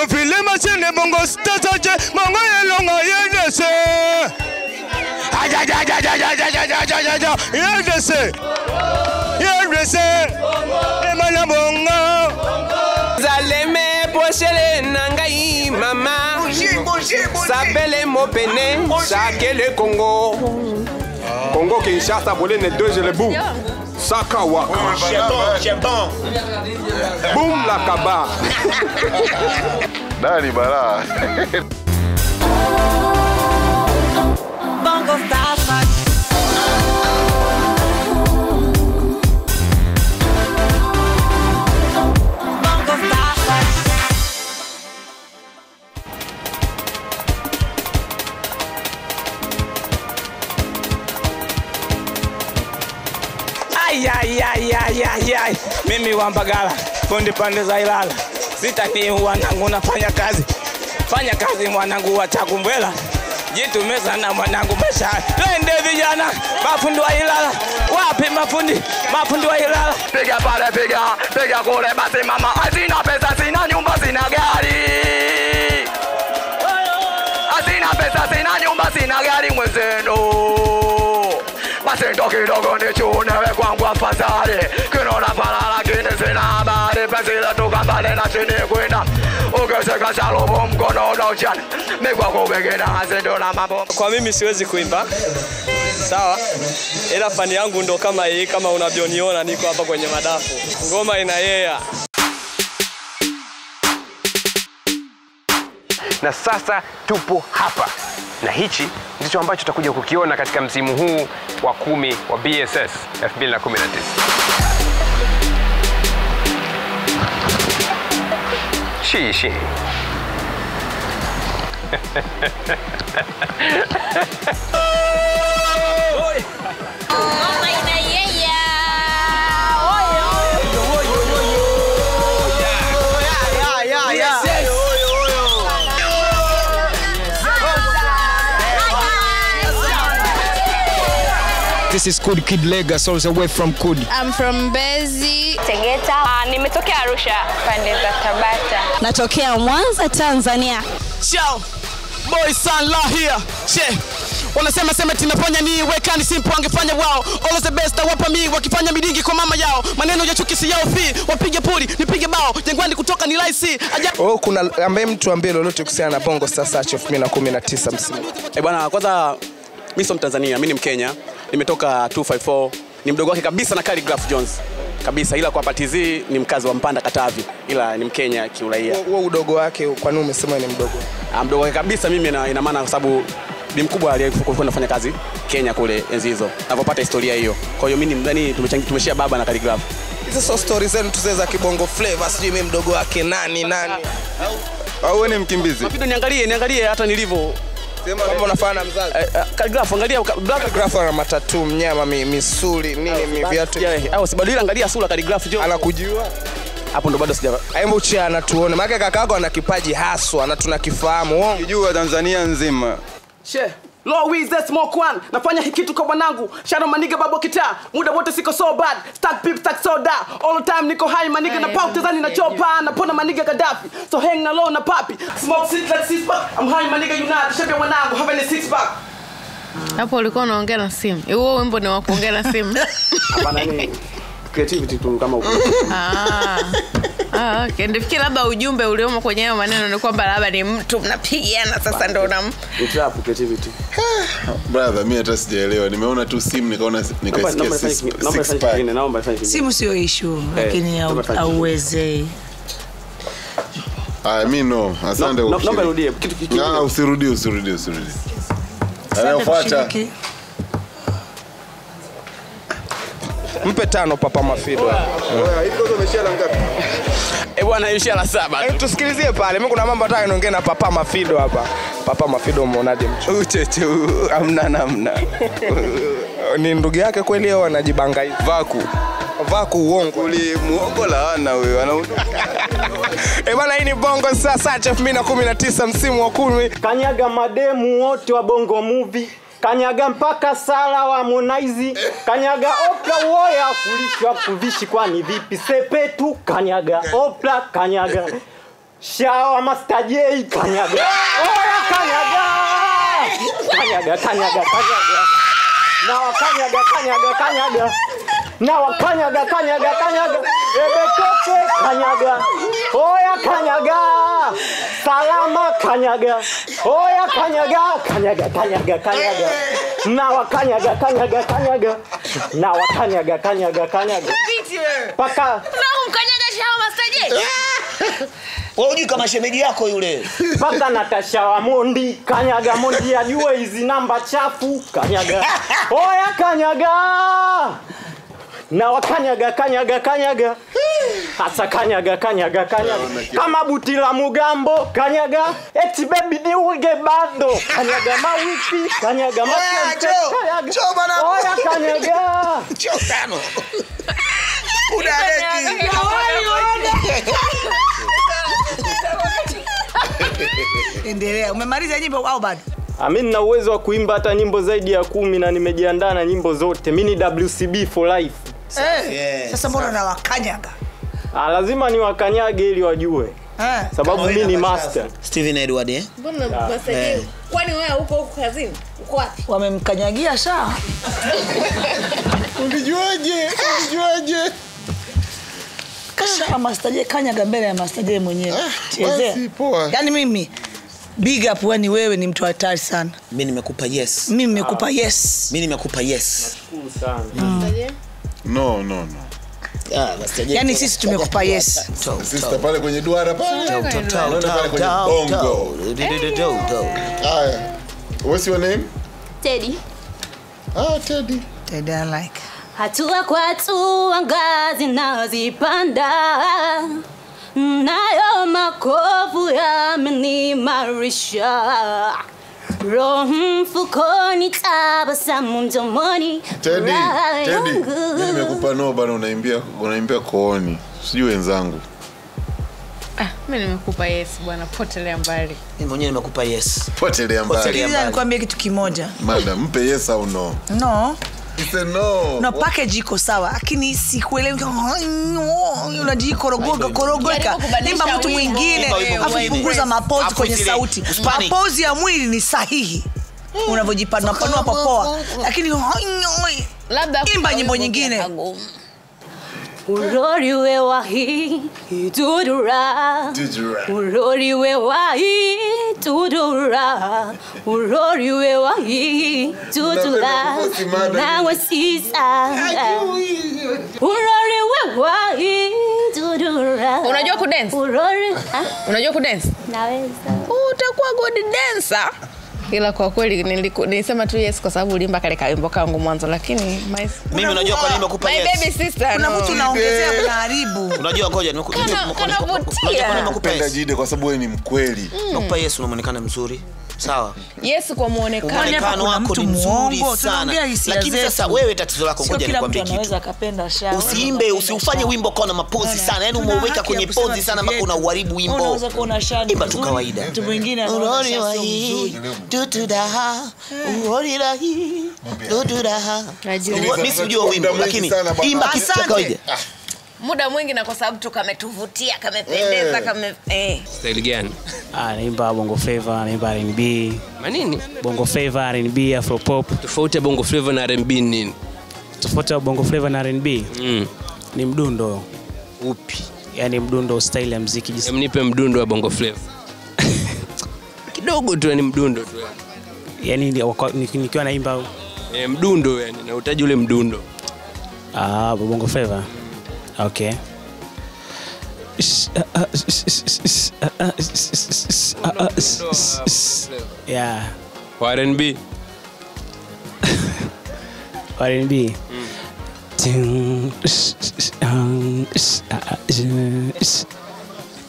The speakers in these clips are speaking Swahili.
yo filima sine bongo stasache mongo yelonga yedese ajajajajajajajajajaja yedese yedese emana bongo. Zaleme pochele na ngai mama. Sabele mopene sakele kongo kongo kinshasa bolene dojelebu saka waka. Bum la kaba Dari Bara. Ai, ai, ai, ai, ai, ai, mimi wa Mbagala, kundi pande za Ilala. Sitaki wanangu, nafanya kazi, fanya kazi mwanangu watakumbwela jitume sana mwanangu, mesha twende vijana, mafundi wa Ilala, wapi mafundi, mafundi wa Ilala, piga pale, piga piga kule, basi mama, azina pesa, sina nyumba, sina gari. Azina pesa, sina nyumba, sina gari mwenzenu. Basi ndo kidogo nichunewe kwangu afadhali, kinona pala lakini sina na ukiseka shalubu mkono hazindo na mambo Kwa mimi siwezi kuimba. Sawa, ila fani yangu ndo kama hii, kama unavyoniona niko hapa kwenye madafu, ngoma ina yea. Na sasa tupo hapa. Na hichi ndicho ambacho tutakuja kukiona katika msimu huu wa kumi wa bss 2019谢谢。This is Kud Kid Legas, all away way from Kud. I'm from Mbezi. Tegeta. Ah, nimetokea Arusha pande za Tabata. Natokea Mwanza, Tanzania. Ciao, boy son la here. Che. Wanasema sema tinafanya ni wekani simple angefanya wao all the best wapa mi wakifanya midingi kwa mama yao maneno ya chuki si yao fi wapige puli nipige bao Jengwani kutoka ni laisi aja Oh, kuna ambaye mtu ambaye lolote kuhusiana na Bongo Star Search 2019 msimu. Eh bwana, kwanza mimi sio Mtanzania, mimi ni Mkenya. Nimetoka 254. Ni mdogo wake kabisa na Calligraph Jones. Kabisa ila kwa PTZ ni mkazi wa Mpanda Katavi ila ni Mkenya kiuraia. Huo udogo wake kwa nini umesema ni mdogo? Ah, mdogo wake kabisa mimi ina, ina maana kwa sababu ni mkubwa aliyekuwa anafanya kazi Kenya kule enzi hizo. Navyopata historia hiyo. Kwa hiyo mimi ni tumechangia tumeshia baba na Calligraph. Hizo so story zenu tu za kibongo flavor, sijui mimi mdogo wake nani nani. Au wewe ni mkimbizi? Mapido niangalie, niangalie hata nilivyo. Sema kama unafanana mzazi. Eh, eh, angalia ana matatu mnyama mi, misuli nini mi viatu. au sibadili angalia sura Khaligraph jo. Anakujua? Hapo ndo bado sija Hebu chana tuone. Maana kakako ana kipaji haswa na tunakifahamu. Uongo. Kijua Tanzania nzima. She. Low Wiz that's more kwan. Nafanya hiki kitu kwa wanangu. Shadow maniga babo kita. Muda wote siko so bad. Stack pip stack soda. All the time niko high maniga na pau tazani na chopa. na pona maniga Gaddafi. So hang na low na papi. Smoke sit like six pack. I'm high maniga you not Shape wanangu have any six pack. Hapo ulikuwa unaongea na simu. Huo wimbo ni wa kuongea na simu. hapana ni creativity tu kama huko. Ah. Ah, okay. Ndifikiri labda ujumbe uliomo kwenye hayo maneno ni kwamba labda ni mtu mnapigana sasa ndo unam Ni trap creativity. Brother, mimi hata sijaelewa. Nimeona tu simu nikaona nikaisikia six, pack. naomba fanye. Simu sio issue, lakini Eh, nifanye auwezei. Ah, mimi no. Asante kwa Naomba kingine. Ah, usirudie, usirudie, usirudie. Anayofuata. kushiriki. Mpe tano papa Mafido. Hivi kwanza umeshia la ngapi? Eh bwana ishia la saba Eh, tusikilizie pale. Mimi kuna mambo nataka niongee na papa Mafido hapa. Papa Mafido umeonaje mcho? Ucheche amna namna. Ni ndugu yake kweli au anajibanga hivi? Vaku. Vaku uongo. Uli muongo laana wewe. Ana Eh bana, hii ni Bongo Sasa Search 2019 msimu wa kumi. kanyaga mademu wote wa bongo movie kanyaga mpaka sala wa Harmonize. Kanyaga opla uoya kulishwa kuvishi kwani vipi? Sepetu kanyaga. Opla kanyaga. Shawa mastajei kanyaga. Oya kanyaga! Kanyaga kanyaga kanyaga. Na wakanyaga kanyaga kanyaga. Na wakanyaga kanyaga kanyaga. Ebetoke kanyaga. Oya kanyaga kanyaga. Oya kanyaga kanyaga kanyaga kanyaga. Nawa kanyaga kanyaga kanyaga. Nawa kanyaga kanyaga kanyaga. Paka. Hujui kama shemeji yako yule. paka Natasha wa Mondi kanyaga Mondi ajue hizi namba chafu. Kanyaga. Oya kanyaga na wakanyaga kanyaga kanyaga. Hasa kanyaga kanyaga kanyaga. Kama buti la mugambo kanyaga. Eti bebi niuge bando. Kanyaga mawiki kanyaga makente kanyaga. oya kanyaga. Tano. Endelea. Umemaliza nyimbo au bado? Ah, mi nina uwezo wa kuimba hata nyimbo zaidi ya kumi na nimejiandaa na nyimbo zote. Mi ni WCB for life Eh. Sasa mbona unawakanyaga? ah, lazima niwakanyage ili wajue Eh. sababu mi ni master Steven Edward eh? Mbona Ah, J? eh. Kwani wewe uko huko kazini? Uko wapi? Wamemkanyagia sha. Ulijuaje? Ulijuaje? Kasha Master J kanyaga mbele ya Master J mwenyewe. Chezea. basi, poa. Yaani mimi big up wewe ni wewe ni mtu hatari sana. Mimi nimekupa yes. Mimi nimekupa yes. Mimi nimekupa yes. No, no, no. Ah, yani Yaani sisi tumekupa yes. Sister pale kwenye duara pale. Pale kwenye bongo. Haya. What's your name? Teddy. Ah, Teddy. Teddy I like. Hatua kwa hatua ngazi nazipanda, nayo makovu yamenimarisha, roho mfukoni, tabasamu mdomoni, Teddy, Teddy. Mimi nimekupa no bana unaimbia unaimbia kooni. Sijui wenzangu. Ah, mimi nimekupa yes bwana, potelea mbali. Mimi mwenyewe nimekupa yes. Potelea mbali. Nikwambie kitu kimoja. Madam, mpe yes au no? No. It's a no. No package iko sawa lakini sikuelewi unajikorogoga korogeka. Imba mtu mwingine afu punguza mapozi kwenye sauti. Mapozi ya mwili ni sahihi. unavyojipanuapanua popoa. Lakini imba nyimbo nyingine. Pia kagumu. Urori wahi tudura Uroriwe Urori we wahi tudura Uroriwe wahi tudura Nawe sisa Urori wahi tudura Unajua kudance? Urori? Unajua kudance? Naweza Utakuwa good dancer. Ila kwa kweli nilisema tu yes kwa sababu ulimba kale kawimbo kangu mwanzo, lakini Mimi unajua kwa nini nimekupa my baby sister Kuna mtu unaongezea unaharibu. Unajua nimekupa yes? Kwa sababu wewe ni mkweli. Nakupa yes unaonekana mzuri. Sawa. yes kwa muonekano. Wako mtu ni mzuri sana. tunaongea hisia Lakini sasa wewe tatizo lako Sio ngoja kila mtu nikwambie kitu. Usiimbe, usiufanye wimbo kwa na mapozi sana. yani umeuweka umeweka kwenye pozi sana mpaka unauharibu wimbo. Imba tu kawaida. Mimi sijui wimbo lakini imba kitu cha kawaida. Muda mwingi na kwa sababu tu kametuvutia, kamependeza, Eh. kame eh. Style gani? Ah, naimba bongo flava, naimba R&B, Manini? bongo flava, R&B, afro pop. Tofauti ya bongo flava na R&B nini? Tofauti ya bongo flava na R&B Mm. ni mdundo, Upi? yani mdundo, style ya muziki jinsi nipe mdundo wa bongo flava. Kidogo tu ni mdundo tu. yani ni- waka- nikiwa naimba E, mdundo yani na utaji ule mdundo. ah, bongo flava. Okay. Yeah. R&B. R&B.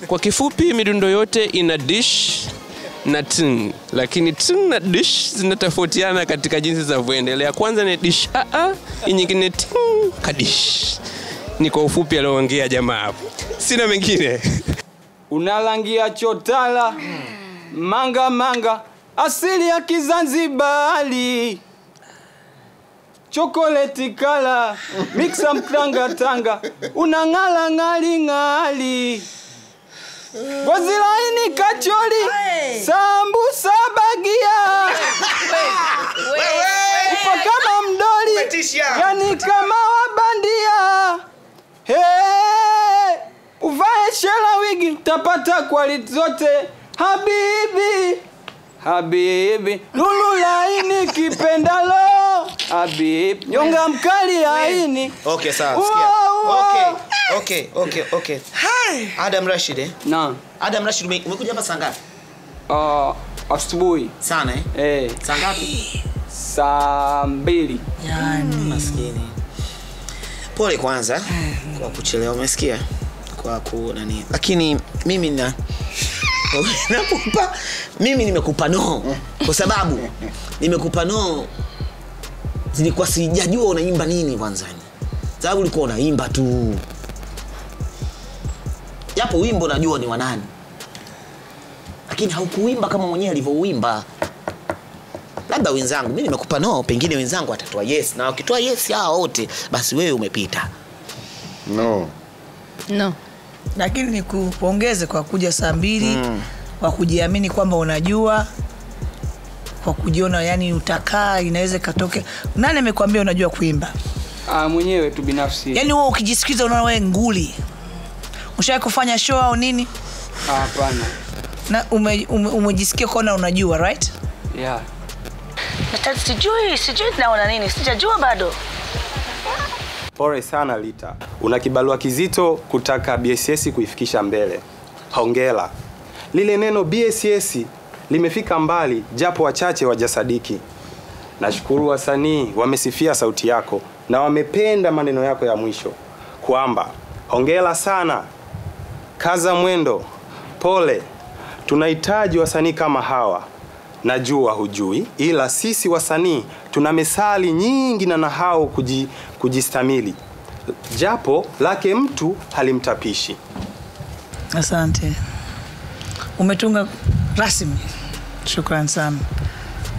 Kwa kifupi midundo yote ina dish na ting, lakini ting na dish zinatofautiana katika jinsi zinavyoendelea. Kwanza ni dish a a, hii nyingine ting kadish. Ni kwa ufupi alioongea jamaa hapo, sina mengine. unalangia chotala manga manga asili ya kizanzibari. Chokoleti kala miksa mtanga tanga unang'ala ng'ali ng'ali. Laini kachori sambusa bagia upo kama mdoli yani kama wabandia Hey, uvae shela wigi utapata quality zote habibi habibi lulu laini kipendalo habibi nyonga mkali laini Okay, sawa. Sikia. wow. Okay, okay, okay, Hai. Adam Rashid eh? Naam. Adam Rashid umekuja hapa saa ngapi? Uh, asubuhi sana eh? Eh. Saa ngapi? Saa mbili. Yani maskini. Pole kwanza. Kwa kuchelewa, umesikia? Kwa ku nani. Lakini mimi na nakupa mimi nimekupa no. Kwa sababu nimekupa no. Zilikuwa sijajua unaimba nini kwanza sababu ulikuwa unaimba tu. Japo wimbo najua ni wanani lakini haukuimba kama mwenyewe alivyouimba labda wenzangu mi nimekupa no pengine wenzangu watatoa yes na wakitoa yes hao wote basi wewe umepita no no lakini nikupongeze kwa kuja saa mbili Mm. kwa kujiamini kwamba unajua kwa kujiona yani utakaa inaweza ikatokea. nani amekwambia unajua kuimba Ah, mwenyewe tu binafsi. yani wewe ukijisikiza unaona wewe nguli ushawai kufanya show au nini Ah, Hapana. na ume, ume, umejisikia kuona unajua right Yeah. Nataka sijui sijui tunaona nini sijajua bado Pole sana Lita, una kibarua kizito kutaka BSS kuifikisha mbele. Hongera. Lile neno BSS limefika mbali, japo wachache wajasadiki. Nashukuru wasanii wamesifia sauti yako na wamependa maneno yako ya mwisho kwamba hongera sana, kaza mwendo, pole. Tunahitaji wasanii kama hawa. Najua hujui, ila sisi wasanii tuna methali nyingi na nahau kuji, kujistamili, japo lake mtu halimtapishi. asante. Umetunga rasmi. Shukran sana.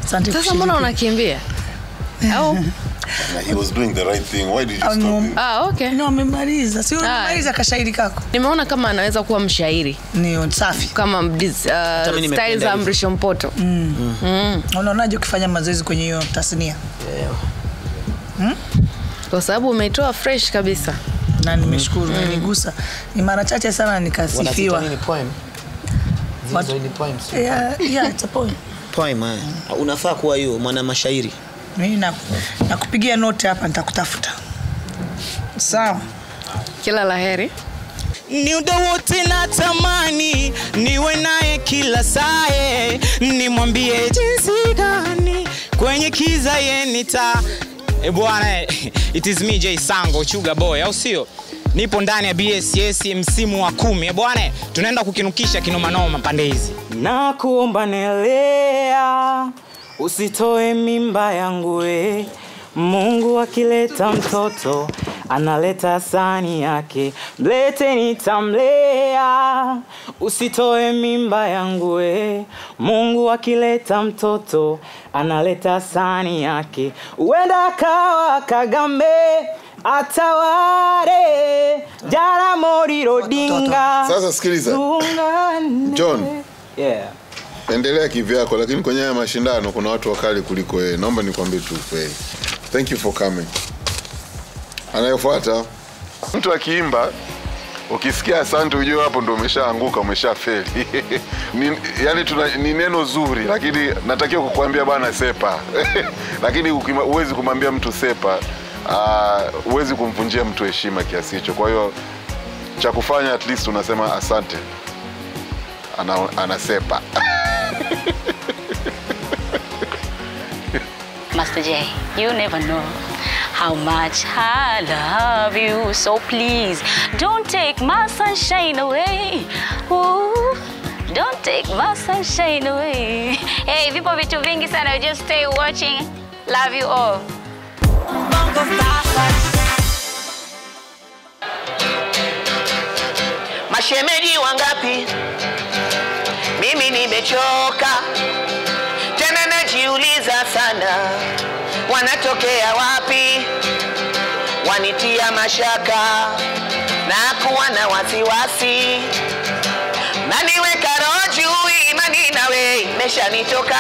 Asante Sasa mbona unakimbia? Au he was doing the right thing why did you stop him Ah, okay. No, amemaliza. Si umemaliza kashairi kako? Nimeona kama anaweza kuwa mshairi. Ni safi. Kama uh, style za. Mrisho Mpoto. Mm. Mm. unaonaje ukifanya mazoezi kwenye hiyo tasnia Kwa sababu umeitoa fresh kabisa. na nimeshukuru mm. nigusa ni mara chache sana nikasifiwa Wanaziita nini, poem? What? Ni poems. yeah, yeah, it's a poem. Poem, eh. unafaa kuwa hiyo mwana mashairi mimi na- nakupigia note hapa nitakutafuta. Sawa. Kila la heri ni muda wote natamani niwe naye kila sae. Nimwambie jinsi gani kwenye kiza yenita e bwana eh, it is me Jay Sango Chuga Boy au sio? Nipo ndani ya BSS msimu wa kumi. Eh, bwana tunaenda kukinukisha kinomanoma pande hizi. Nakuomba nelea usitoe mimba yangu we. Mungu akileta mtoto analeta sani yake. Mlete nitamlea. Usitoe mimba yangu we. Mungu akileta mtoto analeta sani yake. Uenda kawa kagambe ataware. Jaramori dinga Sasa sikiliza. John. yeah. Endelea kivyako lakini kwenye haya mashindano kuna watu wakali kuliko wewe naomba nikwambie tu ukweli. Thank you for coming. Anayofuata mtu akiimba ukisikia asante ujue hapo ndo umeshaanguka umeshafeli. Ni, yani tuna, ni neno zuri lakini natakiwa kukuambia bwana sepa. Lakini huwezi kumwambia mtu sepa huwezi huwezi kumvunjia mtu heshima kiasi hicho. Kwa hiyo cha kufanya at least unasema asante. Ana, anasepa Master J, you never know how much I love you. So please, don't take my sunshine away. Ooh, don't take my sunshine away. Hey, vipo vitu vingi sana. Just stay watching. Love you all. mashemeji wangapi mimi nimechoka wanatokea wapi wanitia mashaka na kuwa na wasiwasi na niweka roho juu, imani nawe imeshanitoka.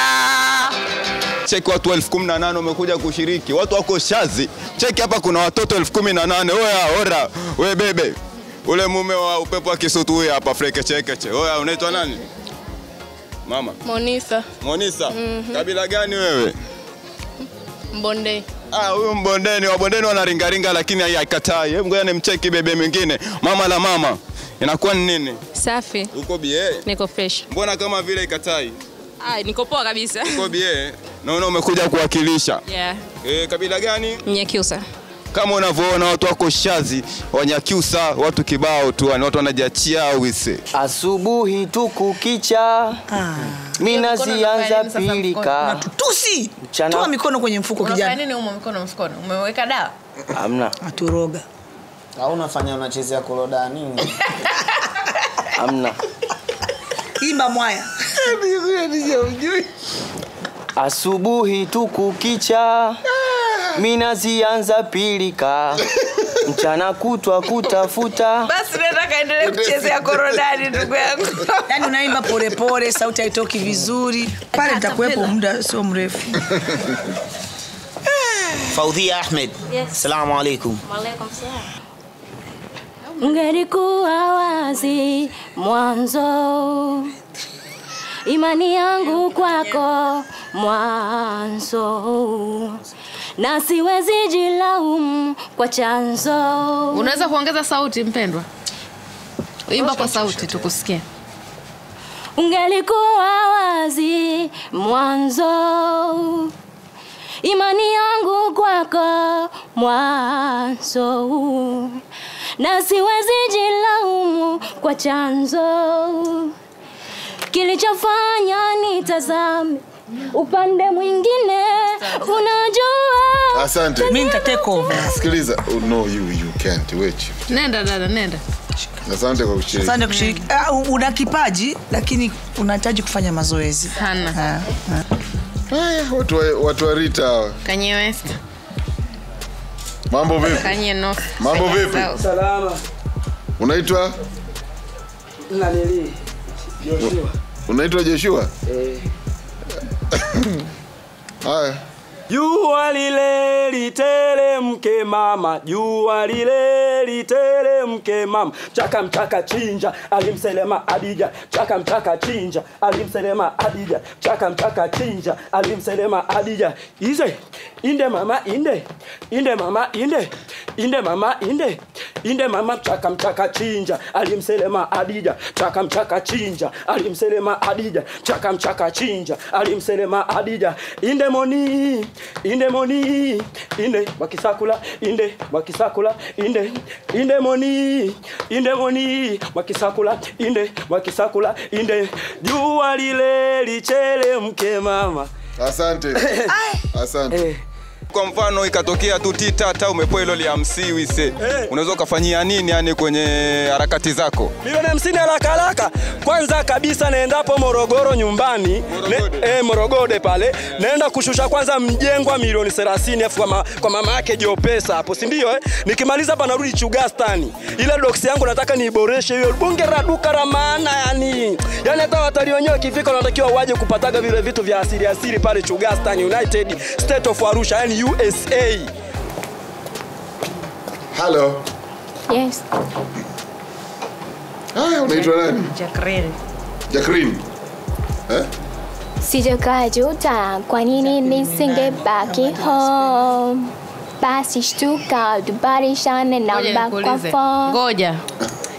cheki watu elfu kumi na nane wamekuja kushiriki, watu wako shazi. Cheki hapa kuna watoto elfu kumi na nane Oya, ora we bebe, ule mume wa upepo wa Kisutu huyu hapa freke chekeche. Oya, unaitwa nani mama? Monisa Monisa. mm -hmm. Kabila gani wewe? Mbonde. Ah, huyu mbondeni, wabondeni wanaringaringa lakini haikatai. Hebu ngoja nimcheki bebe mwingine. Mama la mama. Inakuwa ni nini? Safi. Uko bie? Niko fresh. Mbona kama vile ikatai? Ah, niko poa kabisa. Uko bie? Naona umekuja kuwakilisha. Yeah. Eh, kabila gani? Mnyakyusa. Kama unavyoona watu wako shazi, Wanyakyusa, watu kibao tu, watu wanajiachia wise. Asubuhi tukukicha kukicha, minazianza pilika. tusi Mchana- toa mikono kwenye mfuko Unafanya kijana nini umo mikono mfukoni? Umeweka dawa? Hamna. aturoga au unafanya unachezea koloda nini Hamna. imba mwaya Asubuhi tu kukicha, mina zianza pilika. Mchana kutwa kutafuta. Basi nenda kaendelee kuchezea korodani ndugu yangu. Yani unaimba polepole sauti haitoki vizuri pale nitakuwepo muda sio mrefu faudhia ahmed Yes. salamu alaikum salam. Ungelikuwa wazi mwanzo, imani yangu kwako mwanzo, na siwezi jilaumu kwa chanzo. Unaweza kuongeza sauti mpendwa? Imba kwa sauti tukusikie. Ungelikuwa wazi mwanzo, imani yangu kwako mwanzo, na siwezi jilaumu kwa chanzo kilichofanya nitazame upande mwingine. Unajua Asante. Mimi nita take over. Sikiliza, oh, no you you can't wait. Nenda dada, nenda. Asante kwa kushiriki. asante kushiriki Ah, una kipaji lakini unahitaji kufanya mazoezi sana Haya, watu wa, watu wa Rita hawa. Kanye West. Mambo vipi? Kanye North. Mambo vipi? Salama. Unaitwa Nanili. Joshua. unaitwa Joshua? Eh. Haya. Jua lile literemke mama, jua lile literemke mama. Mchaka mchaka chinja, alimselema Adija. Mchaka mchaka chinja, alimselema Adija. Mchaka mchaka chinja, alimselema Adija. Ize, inde mama inde, inde mama inde, inde mama inde, inde mama mchaka mchaka chinja, alimselema Adija. Mchaka mchaka chinja, alimselema Adija. Mchaka mchaka chinja, alimselema Adija. Inde moni, inde moni, inde makisakula inde makisakula inde inde moni, inde moni, wakisakula, inde makisakula inde jua lile lichelemke mama. Asante. Asante. Kwa mfano ikatokea tu titata umepoa hilo liamsi wise, unaweza ukafanyia nini yani kwenye harakati zako? milioni hamsini haraka haraka. Kwanza kabisa naendapo Morogoro nyumbani Morogode, ne, eh, Morogode pale yeah. naenda kushusha kwanza mjengwa milioni 30 elfu kwa, ma, kwa mama yake Jopesa hapo, si ndio? Eh? Nikimaliza hapa narudi Chugastani, ile doksi yangu nataka niiboreshe hiyo bunge la duka la maana, yani yani hata watalii wenyewe wakifika wanatakiwa waje kupataga vile vitu vya asili asili pale Chugastani, United State of Arusha, yani USA. Hello. Yes. Haya, unaitwa nani? Jacqueline. Jacqueline. Eh? Sijakaa juta, kwa nini nisingebaki home? Basi shtuka, tubadilishane Ngoja namba kwa phone. Ngoja.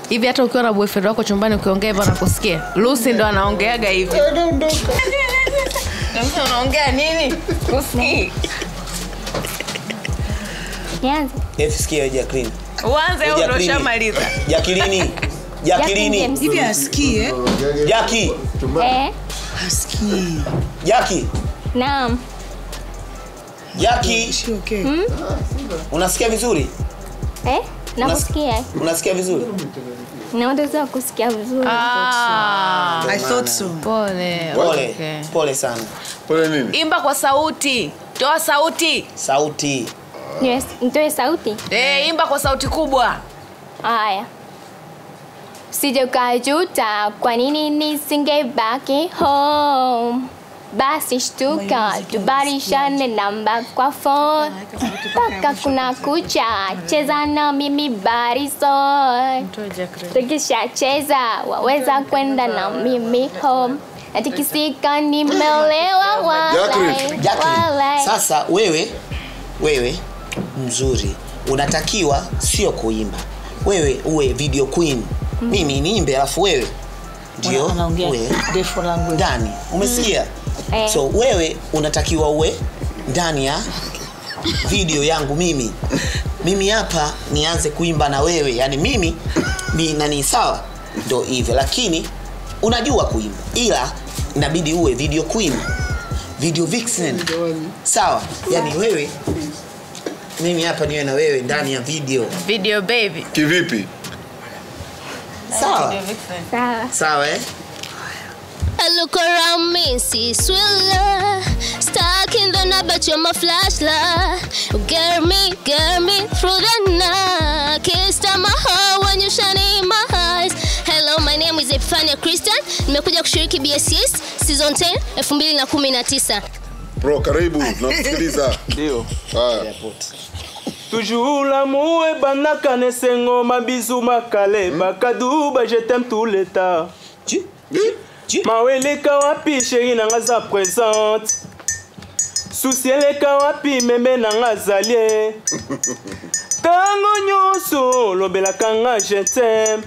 Hivi hata ukiwa na boyfriend wako chumbani ukiongea hivyo anakusikia? Lucy ndo anaongeaga hivi. Unaongea nini? Kusikii. Nianze. Eti sikia Jacqueline. Uanze au unashamaliza? Jacqueline. ushamaliza? Jacqueline. Jacqueline. Hivi asikie? Jackie. Eh? Asikie. Jackie. Naam. Jackie. okay. Hmm? Unasikia vizuri? Eh? Nakusikia. Unasikia vizuri? Naweza kusikia vizuri. Ah. I thought so. Pole. Pole. Okay. Pole sana. Pole nini? Imba kwa sauti. Toa sauti. Sauti. Yes, nitoe sauti. Eh, imba kwa sauti kubwa. Haya. sije ukajuta kwa nini nisingebaki home? Basi shtuka tubarishane namba kwa phone. Mpaka kuna kucha cheza na mimi bariso tukisha cheza waweza kwenda na mimi home. Na nimeolewa, nimelewa walai, walai. sasa wewe wewe mzuri. Unatakiwa sio kuimba. Wewe uwe video queen. Mimi niimbe alafu wewe. Ndio ndani. Umesikia? Mm. so wewe unatakiwa uwe ndani ya video yangu mimi. Mimi hapa nianze kuimba na wewe. Yani mimi ni nani sawa? Ndo hivyo. Lakini unajua kuimba. Ila inabidi uwe video queen. Video vixen. Sawa? Yani wewe mimi hapa niwe na wewe ndani ya video video baby kivipi sawa Sawa. sawa eh? I look around me, see sweet love. Stuck in the night, but you're my flashlight. Get me, get me through the night. Kiss down my heart when you shine in my eyes. Hello, my name is Epifania Christian. Nimekuja kushiriki BSS season 10 2019. bro karibu tunakusikiliza ndio haya toujours lamour ebandaka na esengo mabizu makale bakadu bajetem tout leta maweleka wapi sheri nanga aza présente. Susi eleka wapi meme nanga azali ntango nyonso olobelaka nga jetem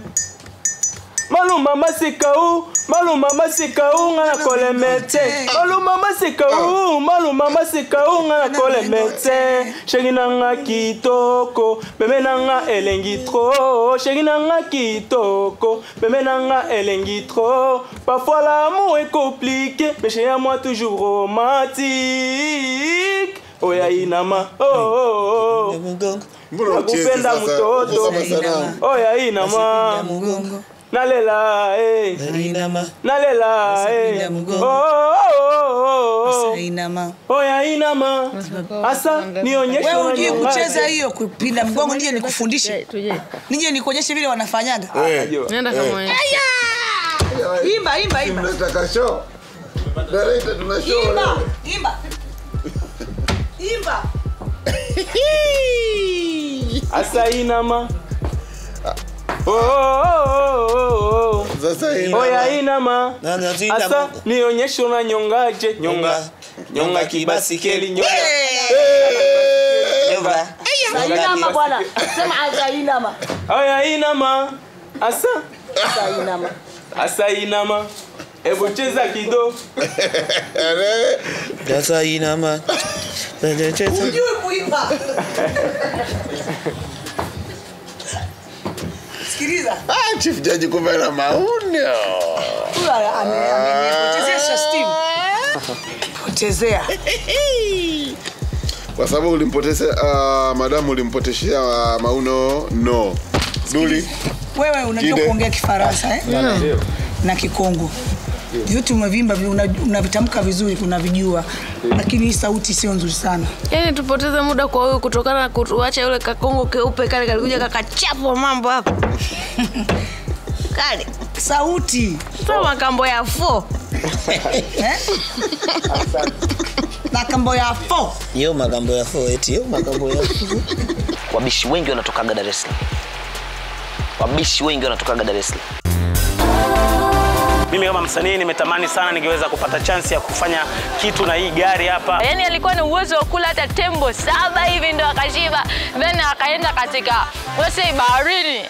maluma masika u maluma masika u nga na koleme te maluma masika u maluma masika u nga na koleme te sheri na nga kitoko meme na nga elengi tro. Sheri na nga kitoko meme na nga elengi tro. Parfois l'amour est compliqué mais chez moi toujours romantique. Oya inama. Oh, oh, oh. nakupenda mtoto oya inama nalela eh. nalela eh. Oh, oh, oh, oh. oya inama. Asa nionyeshe wewe unanyongaje. kucheza hiyo kupinda mgongo nije nikufundishe. Nije nikuonyeshe vile wanafanyaga. Nenda kama Aya! imba imba imba. Tunataka show. Director, tuna show imba imba. Imba. Asa inama. Oh, oh, oh, oya inama asa nionyeshe unanyongaje nyonga nyonga. Kibasikeli. nyonga. Inama bwana. Sema aza inama oya inama asa. Asa inama asa inama hebu cheza kido. Sasa inama ujui sikiliza. Ah, chief jaji kumbe maono huyo ame- amenipotezesha steam. Potezea kwa sababu ulimpotezea uh, madamu ulimpoteshea uh, mauno no. Duli. Wewe unajua kuongea kifaransa eh? Na kikongo vyote umevimba unavitamka una- unavitamka vizuri unavijua. Lakini hii sauti sio nzuri sana. Yani tupoteze muda kwa huyu kutokana na kutuacha yule kakongo keupe kale kalikuja kakachapwa mambo hapa kale. Sauti. Sio makambo ya fo. Eh? makambo ya fo. Yo magambo ya fo eti yo magambo ya fo. Wabishi wengi wanatokaga dar es salaam. Wabishi wengi wanatokaga dar es salaam mimi kama msanii nimetamani sana ningeweza kupata chansi ya kufanya kitu na hii gari hapa. Yani alikuwa na uwezo wa kula hata tembo saba hivi ndo akashiba then akaenda katika wese baharini